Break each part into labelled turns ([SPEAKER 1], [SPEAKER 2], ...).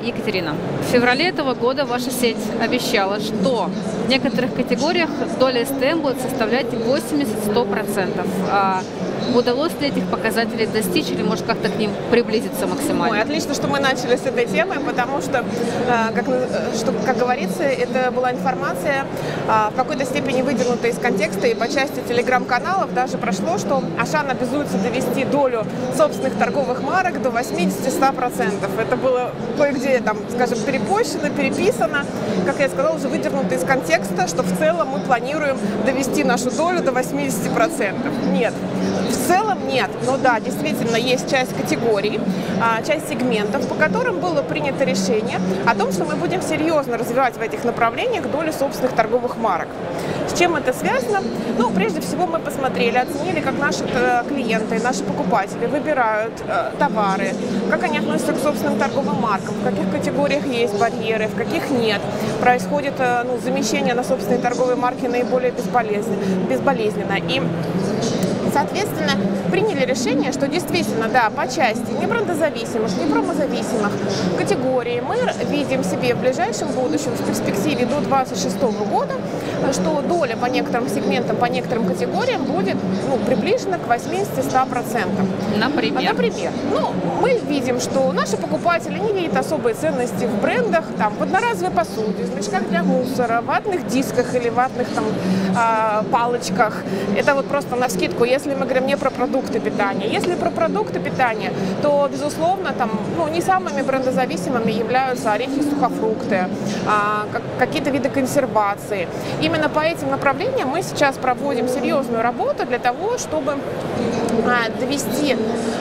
[SPEAKER 1] Екатерина, в феврале этого года ваша сеть обещала, что в некоторых категориях доля СТМ будет составлять 80-100%. А удалось ли этих показателей достичь или может как-то к ним приблизиться максимально?
[SPEAKER 2] Ой, отлично, что мы начали с этой темы, потому что, э, как, э, что, как говорится, это была информация а, в какой-то степени выдернута из контекста, и по части телеграм-каналов даже прошло, что Ашан обязуется довести долю собственных торговых марок до 80-100%. Это было кое-где, там, скажем, перепощено, переписано, как я сказала, уже выдернуто из контекста, что в целом мы планируем довести нашу долю до 80%. Нет, в целом нет, но да, действительно есть часть категорий, а, часть сегментов, по которым было принято решение о том, что мы будем серьезно развивать в этих направлениях долю собственных торговых марок. С чем это связано? Ну, прежде всего мы посмотрели, оценили, как наши э, клиенты, наши покупатели выбирают э, товары, как они относятся к собственным торговым маркам, в каких категориях есть барьеры, в каких нет. Происходит э, ну, замещение на собственные торговые марки наиболее безболезненно. безболезненно. И Соответственно, приняли решение, что действительно, да, по части не брендозависимых, не промозависимых категорий мы видим себе в ближайшем будущем, в перспективе до 2026 года, что доля по некоторым сегментам, по некоторым категориям будет ну, приближена к 80-100%.
[SPEAKER 1] Например?
[SPEAKER 2] Например. Ну, мы видим, что наши покупатели не видят особой ценности в брендах, там, в одноразовой посуде, в мешках для мусора, ватных дисках или ватных там э, палочках. Это вот просто на скидку, если мы говорим не про продукты питания. Если про продукты питания, то, безусловно, там, ну, не самыми брендозависимыми являются орехи и сухофрукты, а, какие-то виды консервации. Именно по этим направлениям мы сейчас проводим серьезную работу для того, чтобы а, довести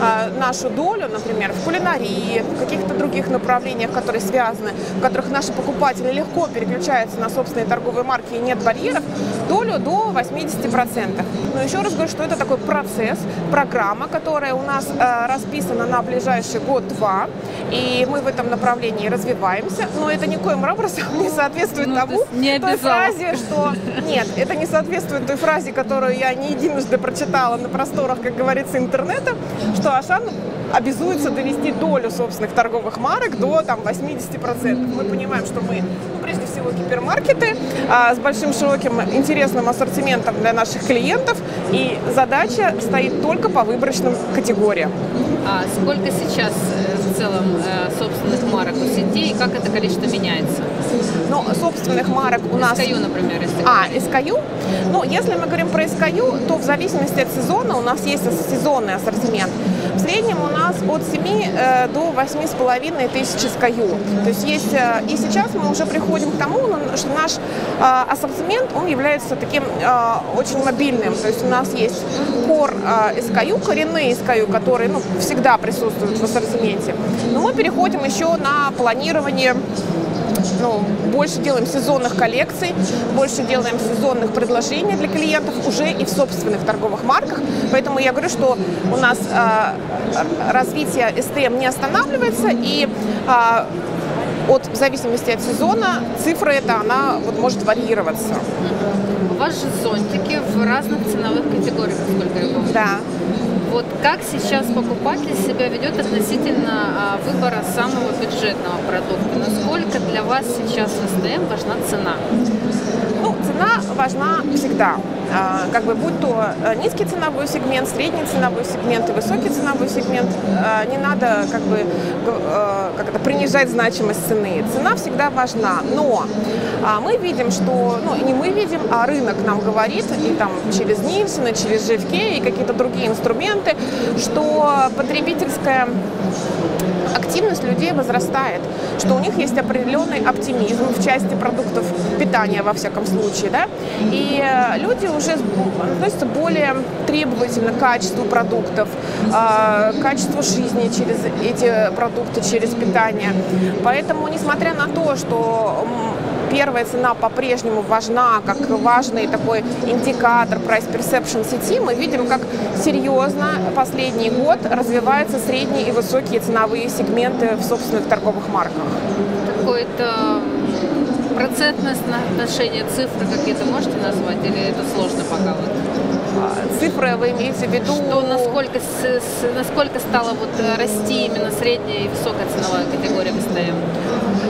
[SPEAKER 2] а, нашу долю, например, в кулинарии, в каких-то других направлениях, которые связаны, в которых наши покупатели легко переключаются на собственные торговые марки и нет барьеров, долю до 80%. Но еще раз говорю, что это такой процесс, программа, которая у нас э, расписана на ближайший год-два, и мы в этом направлении развиваемся, но это никоим образом не соответствует
[SPEAKER 1] ну,
[SPEAKER 2] тому,
[SPEAKER 1] не
[SPEAKER 2] той фразе, что нет, это не соответствует той фразе, которую я не единожды прочитала на просторах, как говорится, интернета, что Ашан обязуется довести долю собственных торговых марок до там, 80%. Мы понимаем, что мы, ну, прежде всего, гипермаркеты а, с большим, широким, интересным ассортиментом для наших клиентов, и задача стоит только по выборочным категориям.
[SPEAKER 1] А сколько сейчас э, в целом э, собственных марок у сетей и как это количество меняется?
[SPEAKER 2] Ну, собственных марок у нас...
[SPEAKER 1] SKU, например, если
[SPEAKER 2] А, SKU? Ну, если мы говорим про SKU, то в зависимости от сезона у нас есть сезонный ассортимент. В среднем у нас от 7 э, до 8,5 тысяч SKU. То есть есть... Э, и сейчас мы уже приходим к тому, ну, что наш э, ассортимент, он является таким очень мобильным. То есть у нас есть э, SKU, коренные SKU, которые ну, всегда присутствуют в ассортименте. Но мы переходим еще на планирование ну, больше делаем сезонных коллекций, больше делаем сезонных предложений для клиентов уже и в собственных торговых марках. Поэтому я говорю, что у нас э, развитие СТМ не останавливается и э, от, в зависимости от сезона цифра эта, она вот может варьироваться.
[SPEAKER 1] У вас же зонтики в разных ценовых категориях, насколько я помню.
[SPEAKER 2] Да.
[SPEAKER 1] Вот как сейчас покупатель себя ведет относительно а, выбора самого бюджетного продукта? Насколько для вас сейчас в важна цена?
[SPEAKER 2] Важна всегда. А, как бы будь то э, низкий ценовой сегмент, средний ценовой сегмент и высокий ценовой сегмент, а, не надо как бы э, как это, принижать значимость цены. Цена всегда важна, но а, мы видим, что, ну не мы видим, а рынок нам говорит, и там через Нильсона, через GFK и какие-то другие инструменты, что потребительская активность людей возрастает, что у них есть определенный оптимизм в части продуктов питания, во всяком случае, да, и э, люди уже относятся более требовательно к качеству продуктов, э, качеству жизни через эти продукты, через питание. Поэтому, несмотря на то, что первая цена по-прежнему важна, как важный такой индикатор price perception сети, мы видим, как серьезно последний год развиваются средние и высокие ценовые сегменты в собственных торговых марках.
[SPEAKER 1] Какое-то процентное соотношение цифры какие-то можете назвать или это сложно пока? Вот?
[SPEAKER 2] цифры вы имеете в виду?
[SPEAKER 1] Что насколько, с, с, насколько стала вот расти именно средняя и высокая ценовая категория ВСТМ?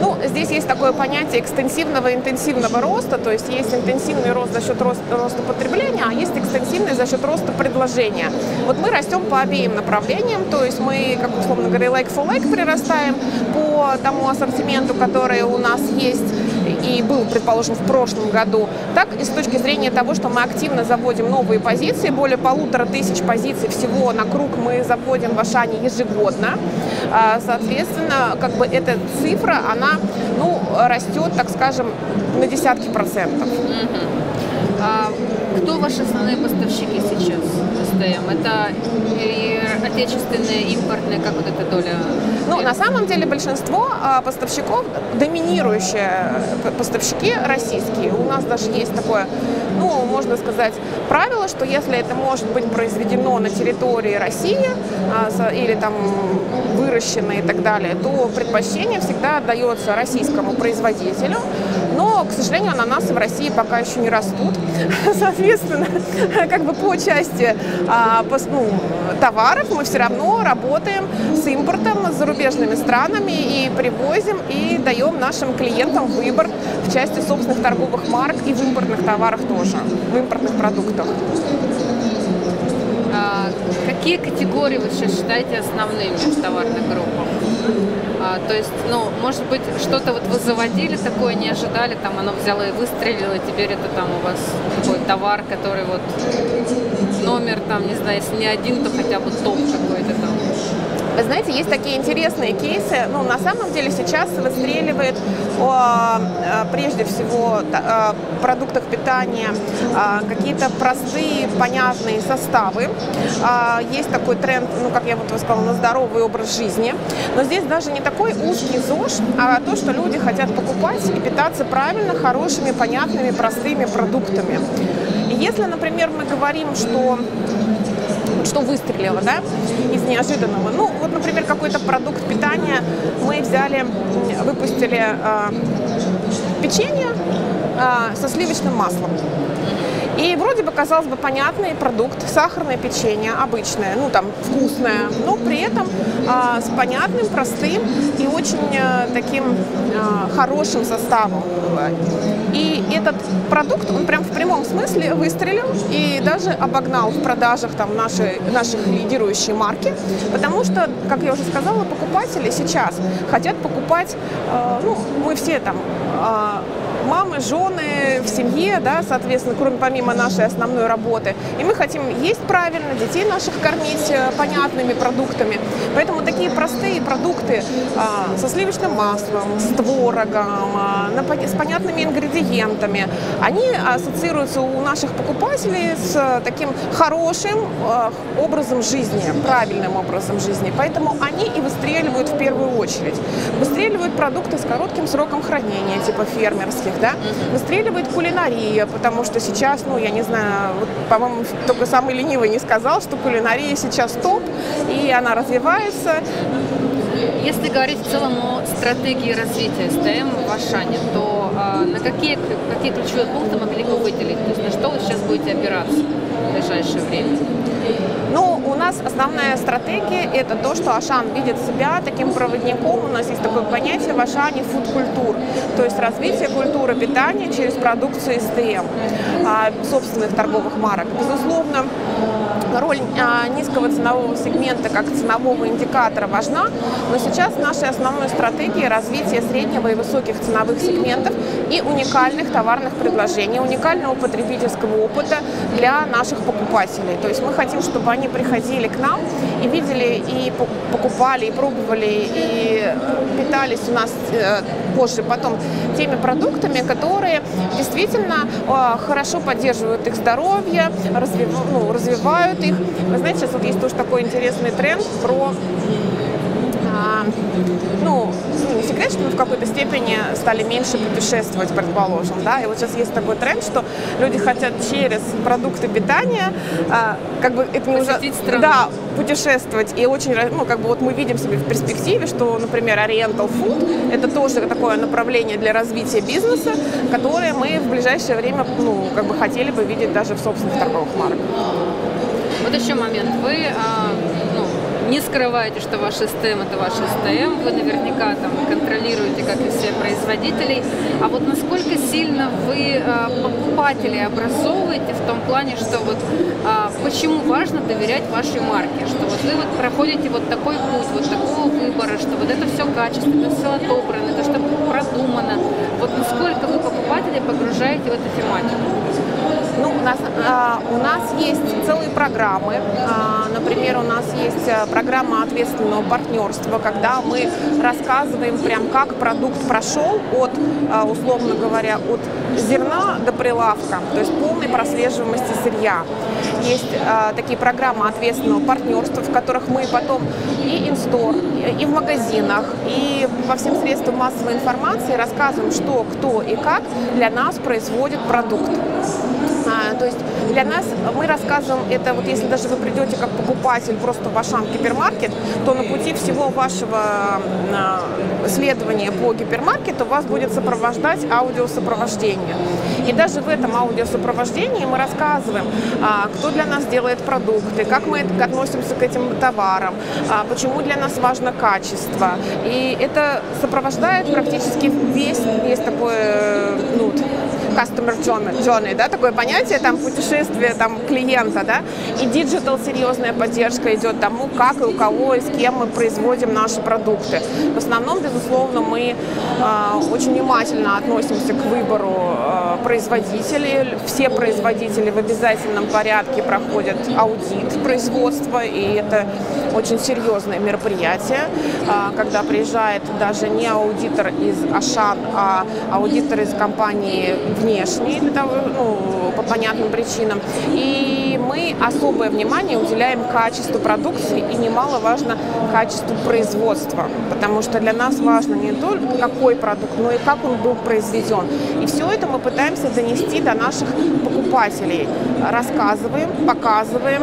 [SPEAKER 2] Ну, здесь есть такое понятие экстенсивного и интенсивного роста, то есть есть интенсивный рост за счет роста, роста потребления, а есть экстенсивный за счет роста предложения. Вот мы растем по обеим направлениям, то есть мы, как условно говоря, like for like прирастаем по тому ассортименту, который у нас есть и был, предположим, в прошлом году, так и с точки зрения того, что мы активно заводим новые позиции, более полутора тысяч позиций всего на круг мы заводим в Ашане ежегодно. А, соответственно, как бы эта цифра, она ну, растет, так скажем, на десятки процентов.
[SPEAKER 1] А кто ваши основные поставщики сейчас СТМ? Это отечественные, импортные, как вот эта доля?
[SPEAKER 2] Ну, на самом деле большинство а, поставщиков, доминирующие э, поставщики российские. У нас даже есть такое, ну, можно сказать, правило, что если это может быть произведено на территории России а, или там выращено и так далее, то предпочтение всегда отдается российскому производителю. Но, к сожалению, ананасы в России пока еще не растут. Соответственно, как бы по части а, ну, товаров мы все равно работаем с импортом, с зарубежными странами и привозим, и даем нашим клиентам выбор в части собственных торговых марок и в импортных товарах тоже, в импортных продуктах.
[SPEAKER 1] А, какие категории вы сейчас считаете основными в товарных группах? А, то есть, ну, может быть, что-то вот вы заводили такое, не ожидали, там оно взяло и выстрелило, теперь это там у вас такой товар, который вот номер там, не знаю, если не один, то хотя бы топ какой-то там.
[SPEAKER 2] Вы знаете, есть такие интересные кейсы. Ну, на самом деле сейчас выстреливает э, прежде всего э, продуктах питания какие-то простые, понятные составы. А, есть такой тренд, ну, как я вот сказала, на здоровый образ жизни. Но здесь даже не такой узкий ЗОЖ, а то, что люди хотят покупать и питаться правильно, хорошими, понятными, простыми продуктами. Если, например, мы говорим, что что выстрелило, да, из неожиданного. Ну, вот, например, какой-то продукт питания мы взяли, выпустили э, печенье э, со сливочным маслом. И вроде бы, казалось бы, понятный продукт, сахарное печенье, обычное, ну там вкусное, но при этом э, с понятным, простым и очень э, таким э, хорошим составом. И этот продукт, он прям в прямом смысле выстрелил и даже обогнал в продажах там наши, наших лидирующие марки, потому что, как я уже сказала, покупатели сейчас хотят покупать, э, ну, мы все там э, мамы, жены в семье, да, соответственно, кроме помимо нашей основной работы. И мы хотим есть правильно, детей наших кормить э, понятными продуктами. Поэтому такие простые продукты а, со сливочным маслом, с творогом, а, с понятными ингредиентами, они ассоциируются у наших покупателей с таким хорошим а, образом жизни, правильным образом жизни. Поэтому они и выстреливают в первую очередь. Выстреливают продукты с коротким сроком хранения, типа фермерских, да, выстреливает кулинария, потому что сейчас, ну, я не знаю, вот, по-моему, только самый ленивый не сказал, что кулинария сейчас топ, и она развивается.
[SPEAKER 1] Если говорить в целом о стратегии развития СТМ в Ашане, то э, на какие, какие ключевые пункты могли бы выделить? То есть на что вы сейчас будете опираться в ближайшее время?
[SPEAKER 2] Ну, у нас основная стратегия – это то, что Ашан видит себя таким проводником. У нас есть такое понятие в Ашане – фуд-культур, то есть развитие культуры питания через продукцию СТМ, а, собственных торговых марок. Безусловно, роль а, низкого ценового сегмента как ценового индикатора важна, но сейчас нашей основной стратегией развитие среднего и высоких ценовых сегментов и уникальных товарных предложений, уникального потребительского опыта для наших покупателей. То есть мы хотим, чтобы они приходили к нам и видели, и покупали, и пробовали, и питались у нас э, позже потом теми продуктами, которые действительно э, хорошо поддерживают их здоровье, развив, ну, развивают их. Вы знаете, сейчас вот есть тоже такой интересный тренд про а, ну, ну, не секрет, что мы в какой-то степени стали меньше путешествовать, предположим, да, и вот сейчас есть такой тренд, что люди хотят через продукты питания, а, как бы это не уже, да, путешествовать, и очень, ну, как бы вот мы видим себе в перспективе, что, например, Oriental Food – это тоже такое направление для развития бизнеса, которое мы в ближайшее время, ну, как бы хотели бы видеть даже в собственных торговых марках.
[SPEAKER 1] Вот еще момент. Вы а, не скрываете, что ваш СТМ это ваш СТМ, вы наверняка там контролируете, как и все производителей. А вот насколько сильно вы а, покупателей образовываете в том плане, что вот а, почему важно доверять вашей марке, что вот вы вот проходите вот такой путь, вот такого выбора, что вот это все качественно, это все отобрано, это что продумано. Вот насколько вы покупателей погружаете в эту тематику?
[SPEAKER 2] Ну, у нас, э, у нас есть целые программы. Э, например, у нас есть э, программа ответственного партнерства, когда мы рассказываем прям, как продукт прошел от, э, условно говоря, от зерна до прилавка, то есть полной прослеживаемости сырья. Есть э, такие программы ответственного партнерства, в которых мы потом и инстор, и в магазинах, и по всем средствам массовой информации рассказываем, что, кто и как для нас производит продукт. А, то есть для нас мы рассказываем это, вот если даже вы придете как покупатель просто в Ашан гипермаркет, то на пути всего вашего а, следования по гипермаркету вас будет сопровождать аудиосопровождение. И даже в этом аудиосопровождении мы рассказываем, а, кто для нас делает продукты, как мы относимся к этим товарам, почему для нас важно качество. И это сопровождает практически весь, есть такое, ну, customer journey, да, такое понятие, там, путешествие там, клиента, да, и digital серьезная поддержка идет тому, как и у кого и с кем мы производим наши продукты. В основном, безусловно, мы э, очень внимательно относимся к выбору э, производителей. Все производители в обязательном порядке проходят аудит производства, и это очень серьезное мероприятие, э, когда приезжает даже не аудитор из Ашан, а аудитор из компании для того, ну, по понятным причинам. И мы особое внимание уделяем качеству продукции и немаловажно качеству производства, потому что для нас важно не только какой продукт, но и как он был произведен. И все это мы пытаемся донести до наших покупателей. Рассказываем, показываем,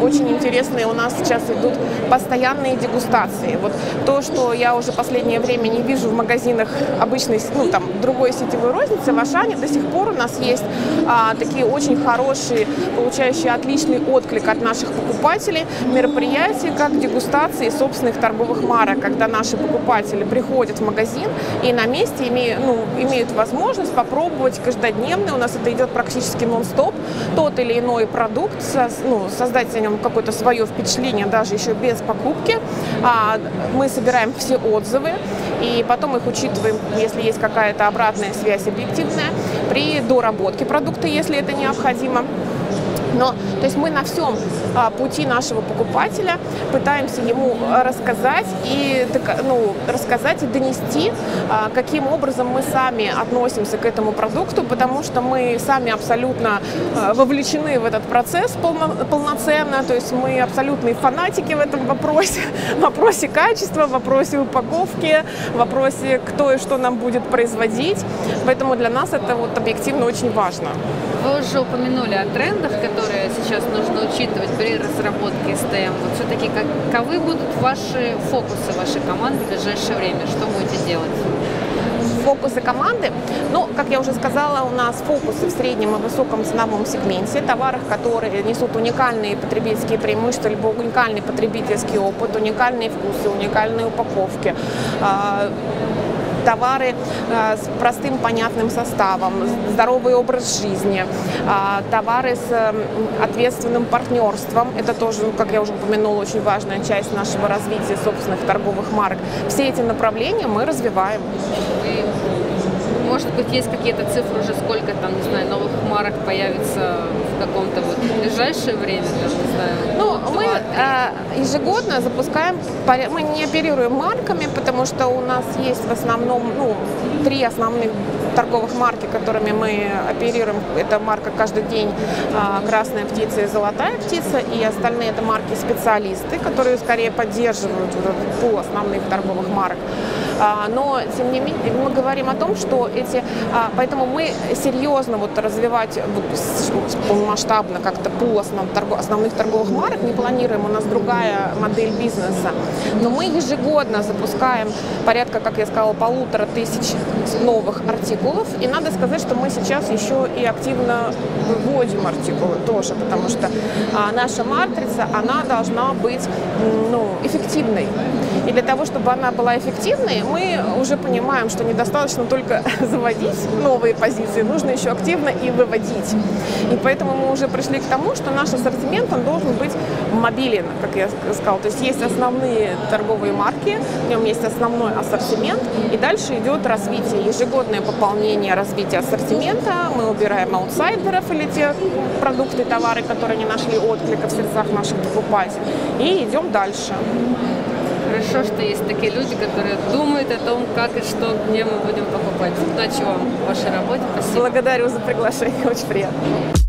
[SPEAKER 2] очень интересные у нас сейчас идут постоянные дегустации. Вот то, что я уже последнее время не вижу в магазинах обычной, ну там, другой сетевой розницы, в Ашане до сих пор у нас есть а, такие очень хорошие, получающие отличный отклик от наших покупателей мероприятия, как дегустации собственных торговых марок, когда наши покупатели приходят в магазин и на месте имеют, ну, имеют возможность попробовать каждодневно, у нас это идет практически нон-стоп, тот или иной продукт, ну, создать о нем какое-то свое впечатление, даже еще без покупки. А, мы собираем все отзывы и потом их учитываем, если есть какая-то обратная связь объективная, при доработке продукта, если это необходимо. Но, то есть мы на всем а, пути нашего покупателя пытаемся ему рассказать и, ну, рассказать и донести, а, каким образом мы сами относимся к этому продукту, потому что мы сами абсолютно а, вовлечены в этот процесс полно, полноценно, то есть мы абсолютные фанатики в этом вопросе, в вопросе качества, в вопросе упаковки, в вопросе, кто и что нам будет производить. Поэтому для нас это вот объективно очень важно.
[SPEAKER 1] Вы уже упомянули о трендах, которые сейчас нужно учитывать при разработке STM. Вот все-таки каковы будут ваши фокусы вашей команды в ближайшее время? Что будете делать?
[SPEAKER 2] фокусы команды. Ну, как я уже сказала, у нас фокусы в среднем и высоком ценовом сегменте, товарах, которые несут уникальные потребительские преимущества, либо уникальный потребительский опыт, уникальные вкусы, уникальные упаковки а, товары э, с простым понятным составом, здоровый образ жизни, а, товары с ответственным партнерством. Это тоже, как я уже упомянула, очень важная часть нашего развития собственных торговых марок. Все эти направления мы развиваем.
[SPEAKER 1] Может быть, есть какие-то цифры уже, сколько там, не знаю, новых марок появится в каком-то вот ближайшее время, там, не знаю?
[SPEAKER 2] Ну, мы э, ежегодно запускаем, мы не оперируем марками, потому что у нас есть в основном, ну, три основных торговых марки, которыми мы оперируем. Это марка «Каждый день», а, «Красная птица» и «Золотая птица». И остальные это марки специалисты, которые скорее поддерживают вот этот пул основных торговых марок. А, но, тем не менее, мы говорим о том, что эти... А, поэтому мы серьезно вот развивать полномасштабно как-то пул основ, основных торговых марок не планируем. У нас другая модель бизнеса. Но мы ежегодно запускаем порядка, как я сказала, полутора тысяч новых артикулов. И надо сказать, что мы сейчас еще и активно выводим артикулы тоже, потому что а, наша матрица, она должна быть ну, эффективной. И для того, чтобы она была эффективной, мы уже понимаем, что недостаточно только заводить новые позиции, нужно еще активно и выводить. И поэтому мы уже пришли к тому, что наш ассортимент, он должен быть мобилен, как я сказала. То есть есть основные торговые марки, в нем есть основной ассортимент, и дальше идет развитие, ежегодное пополнение развития ассортимента. Мы убираем аутсайдеров или те продукты, товары, которые не нашли отклика в сердцах наших покупателей, и идем дальше
[SPEAKER 1] хорошо, что есть такие люди, которые думают о том, как и что, где мы будем покупать. Удачи вам в вашей работе. Спасибо.
[SPEAKER 2] Благодарю за приглашение, очень приятно.